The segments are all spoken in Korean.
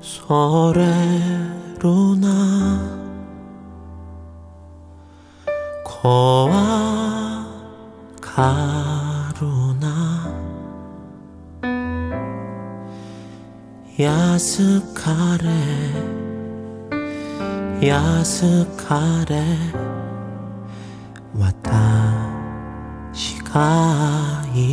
소래로나 고와 가루나 야스카레 야스카레 왔다 시가이로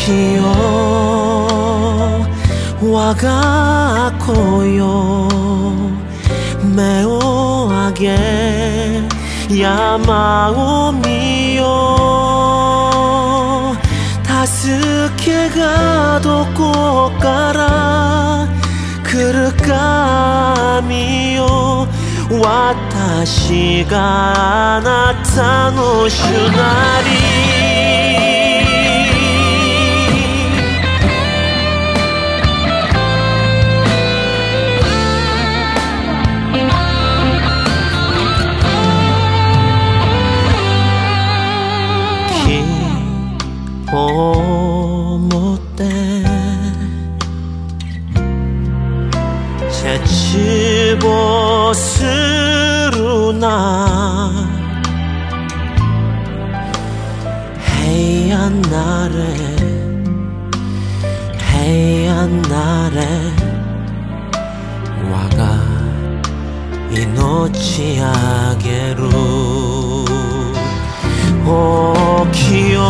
きよ我が子よ。目を上げ山を見よ助けがどこから来るか見よ私があなたの主なり。 거스르나 해안 나래 해안 나래 와가 이노치하게로. 오기요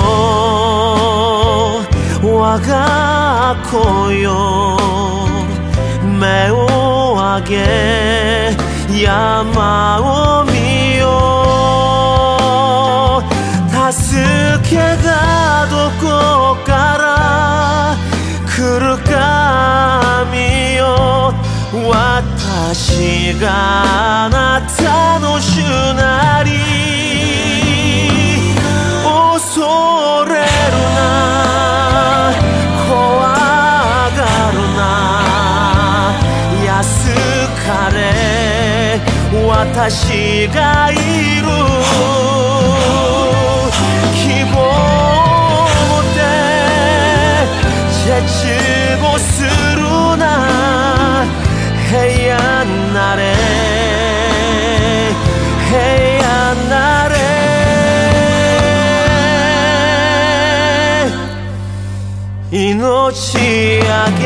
와가 고요 매우하게. 山を見よう。助けがどこから来るか見よう。私があなたの主なり。恐れ私がいる希望を持って絶望するな平安なれ平安なれ命あげ